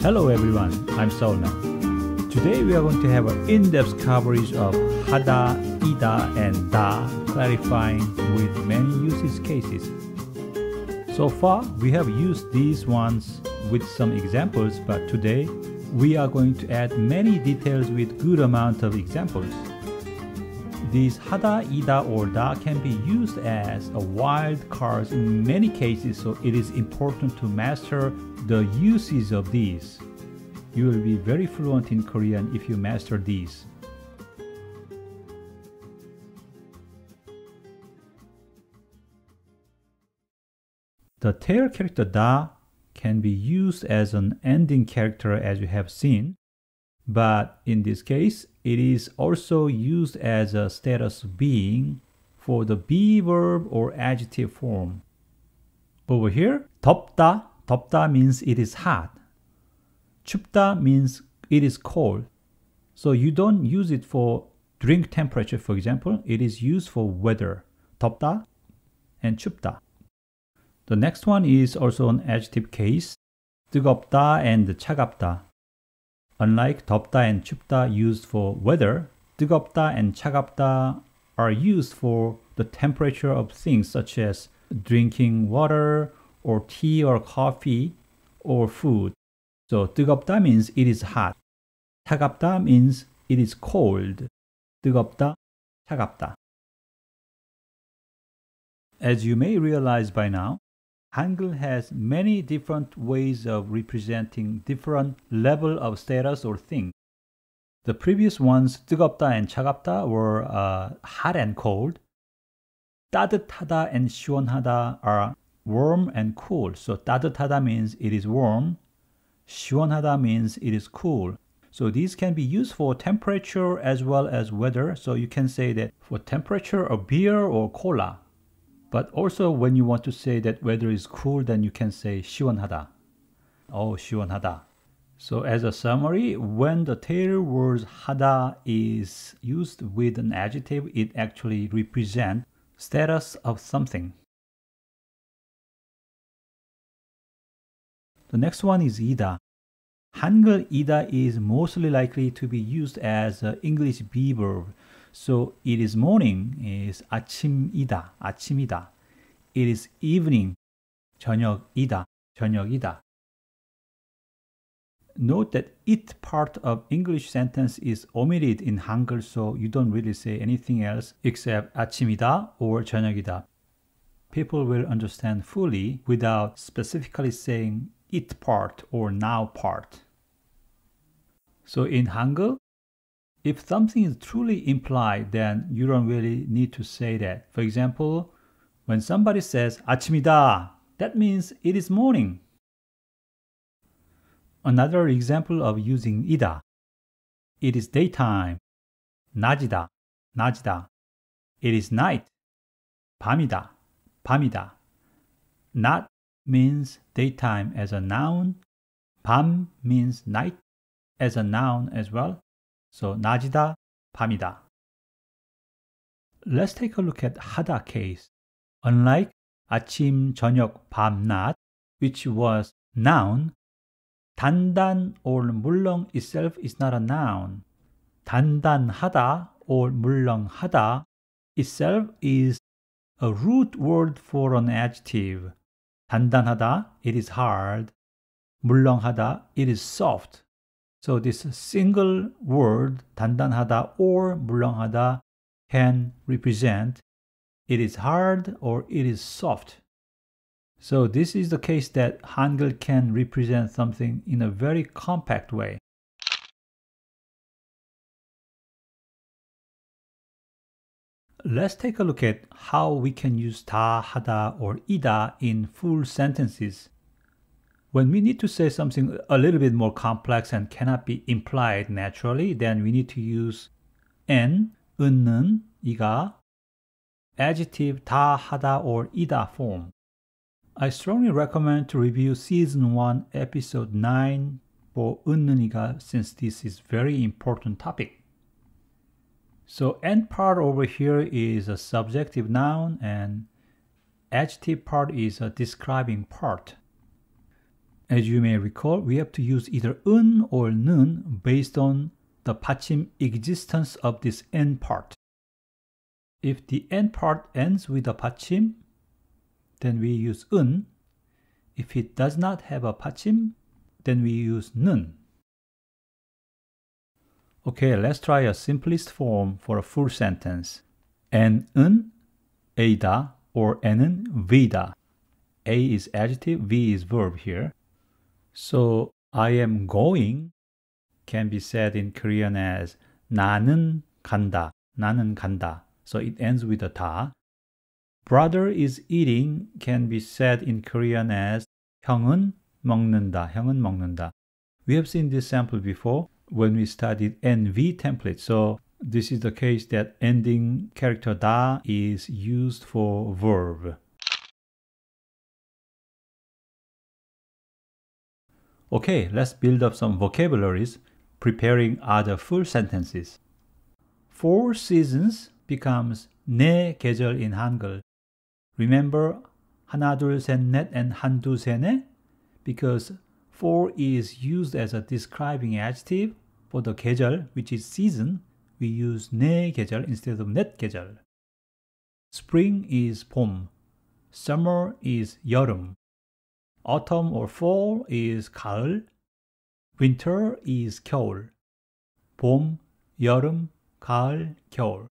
Hello everyone, I'm Solna. Today we are going to have an in-depth coverage of hada, ida, and da, clarifying with many usage cases. So far, we have used these ones with some examples, but today we are going to add many details with good amount of examples. These hada, ida, or da can be used as a wild cards in many cases, so it is important to master the uses of these. You will be very fluent in Korean if you master these. The tail character da can be used as an ending character as you have seen, but in this case, it is also used as a status being for the be verb or adjective form. Over here, 덥다, 덥다 means it is hot. 춥다 means it is cold. So you don't use it for drink temperature, for example. It is used for weather. 덥다 and 춥다. The next one is also an adjective case. 뜨겁다 and 차갑다. Unlike 덥다 and 춥다 used for weather, 뜨겁다 and 차갑다 are used for the temperature of things such as drinking water or tea or coffee or food. So 뜨겁다 means it is hot. 차갑다 means it is cold. 뜨겁다, 차갑다. As you may realize by now, Hangul has many different ways of representing different level of status or thing. The previous ones, 뜨겁다 and 차갑다, were uh, hot and cold. 따뜻하다 and 시원하다 are warm and cool. So 따뜻하다 means it is warm. 시원하다 means it is cool. So these can be used for temperature as well as weather. So you can say that for temperature of beer or cola. But also when you want to say that weather is cool, then you can say 시원하다. Oh, 시원하다. So as a summary, when the tail word 하다 is used with an adjective, it actually represents status of something. The next one is ida. Hangul ida is mostly likely to be used as an English be verb so it is morning is 아침이다, 아침이다. It is evening, 저녁이다, 저녁이다. Note that it part of English sentence is omitted in Hangul, so you don't really say anything else except 아침이다 or 저녁이다. People will understand fully without specifically saying it part or now part. So in Hangul, if something is truly implied, then you don't really need to say that. For example, when somebody says 아침이다, that means it is morning. Another example of using ida. It is daytime. 낮이다, 낮이다. It is night. 밤이다, 밤이다. Not means daytime as a noun. 밤 means night as a noun as well. So 낮이다, 밤이다. Let's take a look at 하다 case. Unlike 아침, 저녁, 밤, 낮, which was noun, 단단 or 물렁 itself is not a noun. 단단하다 or 물렁하다 itself is a root word for an adjective. 단단하다, it is hard. 물렁하다, it is soft. So this single word 단단하다 or 물렁하다 can represent it is hard or it is soft. So this is the case that Hangul can represent something in a very compact way. Let's take a look at how we can use 다, 하다, or ida in full sentences when we need to say something a little bit more complex and cannot be implied naturally, then we need to use n, 은는, 이가, adjective 다, 하다, or ida form. I strongly recommend to review season 1 episode 9 for 은는, 이가 since this is very important topic. So n part over here is a subjective noun and adjective part is a describing part. As you may recall, we have to use either un or 는 based on the 받침 existence of this end part. If the end part ends with a 받침, then we use 은. If it does not have a 받침, then we use 는. Okay, let's try a simplest form for a full sentence. N은 A다 or N은 V다. A is adjective, V is verb here. So I am going can be said in Korean as 나는 간다. 나는 간다. So it ends with a 다. Brother is eating can be said in Korean as 형은 먹는다. 형은 먹는다. We have seen this sample before when we studied NV template. So this is the case that ending character da is used for verb. Okay, let's build up some vocabularies preparing other full sentences. Four seasons becomes 네 계절 in Hangul. Remember 하나 둘셋넷 and 한두 세네? Because four is used as a describing adjective for the 계절 which is season. We use 네 계절 instead of 넷 계절. Spring is 봄. Summer is 여름. Autumn or fall is 가을. Winter is 겨울. 봄, 여름, 가을, 겨울.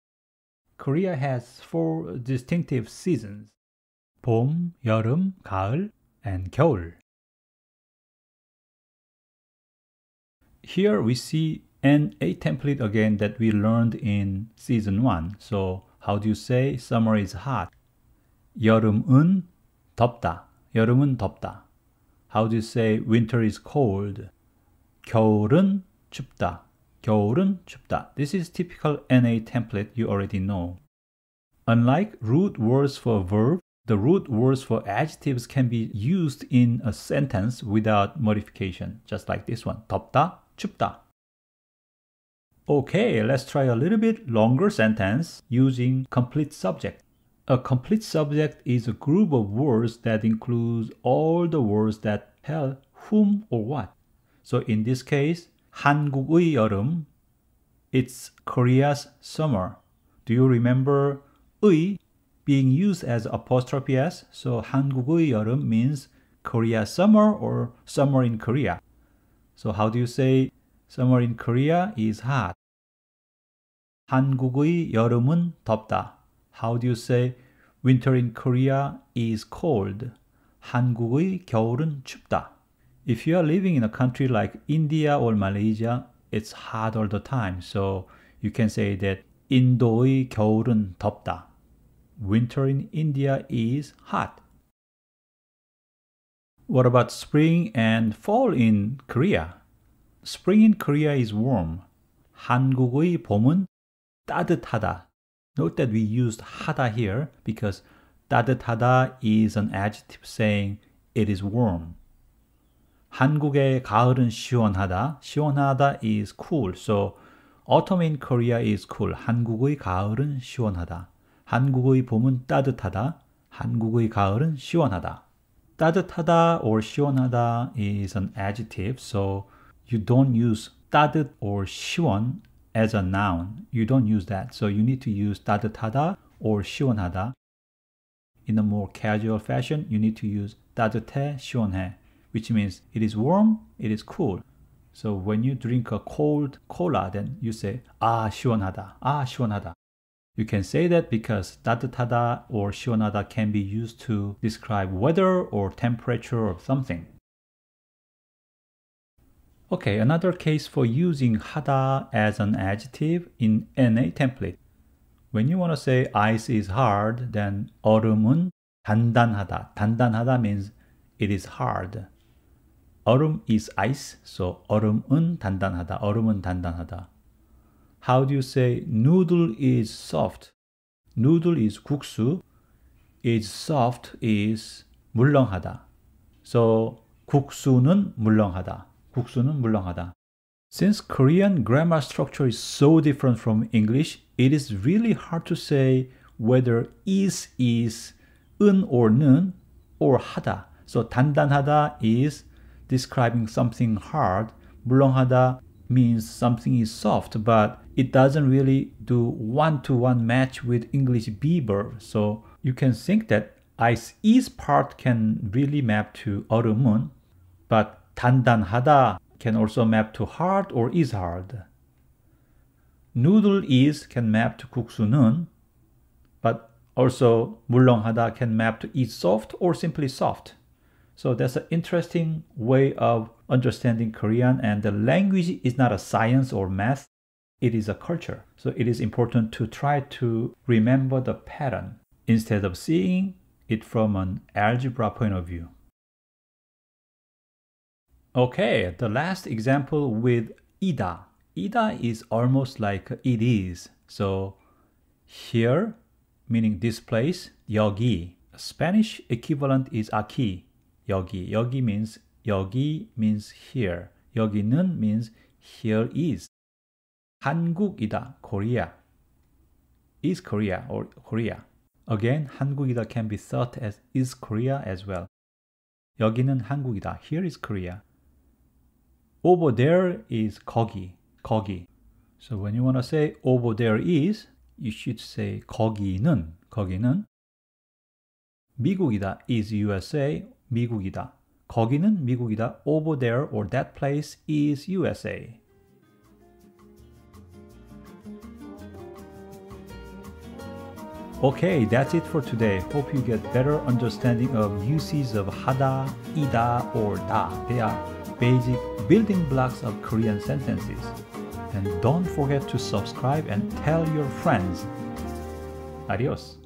Korea has four distinctive seasons. 봄, 여름, 가을, and 겨울. Here we see an A template again that we learned in season 1. So how do you say summer is hot? 여름은 덥다. 여름은 덥다. How do you say winter is cold? 겨울은 춥다. 겨울은 춥다. This is typical NA template you already know. Unlike root words for verb, the root words for adjectives can be used in a sentence without modification, just like this one. 덥다, 춥다. Okay, let's try a little bit longer sentence using complete subject. A complete subject is a group of words that includes all the words that tell whom or what. So in this case, 한국의 여름, it's Korea's summer. Do you remember 의 being used as apostrophe s? So 한국의 여름 means Korea's summer or summer in Korea. So how do you say summer in Korea is hot? 한국의 여름은 덥다. How do you say winter in Korea is cold? 한국의 겨울은 춥다. if you are living in a country like India or Malaysia, it's hot all the time. So you can say that 인도의 겨울은 덥다. Winter in India is hot. What about spring and fall in Korea? Spring in Korea is warm. 한국의 봄은 따뜻하다. Note that we used 하다 here because 따뜻하다 is an adjective saying it is warm. 한국의 가을은 시원하다. 시원하다 is cool. So autumn in Korea is cool. 한국의 가을은 시원하다. 한국의 봄은 따뜻하다. 한국의 가을은 시원하다. 따뜻하다 or 시원하다 is an adjective. So you don't use 따뜻 or 시원 as a noun. You don't use that. So you need to use 따뜻하다 or 시원하다. In a more casual fashion, you need to use 따뜻해, 시원해. which means it is warm, it is cool. So when you drink a cold cola, then you say, 아, 시원하다. 아, 시원하다. You can say that because 따뜻하다 or 시원하다 can be used to describe weather or temperature of something. Okay, another case for using 하다 as an adjective in NA template. When you want to say ice is hard, then 얼음은 단단하다. 단단하다 means it is hard. 얼음 is ice, so 얼음은 단단하다. 얼음은 단단하다. How do you say noodle is soft? Noodle is 국수. is soft is 물렁하다. So 국수는 물렁하다. 국수는 물렁하다. Since Korean grammar structure is so different from English, it is really hard to say whether is is 은 or 는 or 하다. So 단단하다 is describing something hard. 물렁하다 means something is soft, but it doesn't really do one-to-one match with English be verb. So you can think that ice is part can really map to 얼음은, but 단단하다 can also map to hard or is hard. Noodle is can map to 국수는, but also 물렁하다 can map to is soft or simply soft. So that's an interesting way of understanding Korean and the language is not a science or math, it is a culture. So it is important to try to remember the pattern instead of seeing it from an algebra point of view. Okay, the last example with ida. Ida is almost like it is. So here, meaning this place, 여기. Spanish equivalent is aquí. 여기. 여기 means 여기 means here. 여기는 means here is. 한국이다, Korea. Is Korea or Korea. Again, 한국이다 can be thought as is Korea as well. 여기는 한국이다. Here is Korea. Over there is 거기. 거기. So when you want to say over there is, you should say 거기는. 거기는 미국이다 is USA. 미국이다. 거기는 미국이다. Over there or that place is USA. Okay, that's it for today. Hope you get better understanding of uses of hada, ida, or da. They are basic building blocks of Korean sentences. And don't forget to subscribe and tell your friends. Adios.